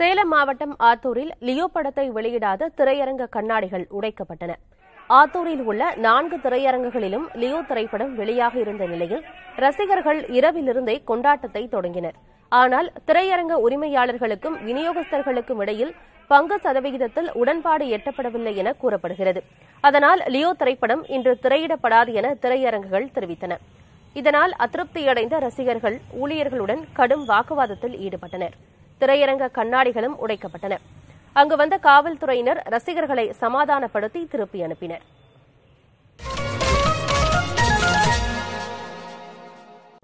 சேலம் மாவட்டம் ஆத்தூரில் லியோ படத்தை வெளியிடாத திரையரங்க கண்ணாடிகள் உடைக்கப்பட்டன. ஆத்தூரில் உள்ள நான்கு திரையரங்குகளிலும் லியோ திரைப்படம் வெளியாக இருந்த நிலையில் ரசிகர்கள் இரவிலிருந்தே கொண்டாட்டத்தை தொடங்கினர். ஆனால் திரையரங்க உரிமையாளர்களுக்கும் விநியோகஸ்தர்களுக்கும் இடையில் பங்கு சதவிகிதத்தில் உடன்பாடு எட்டப்படவில்லை என கூறப்படுகிறது. அதனால் லியோ திரைப்படம் இன்று திரையிடப்படாது என திரையரங்குகள் தெரிவித்தன. இதனால் அதிருப்தியடைந்த ரசிகர்கள் ஊழியர்களுடன் கடும் வாக்குவாதத்தில் ஈடுபட்டனர். திரையரங்க கண்ணாடிகளும் உடைக்கப்பட்டன. அங்கு வந்த காவல்துறையினர் ரசிகர்களை சமாதானப்படுத்தி திருப்பி அனுப்பினர்.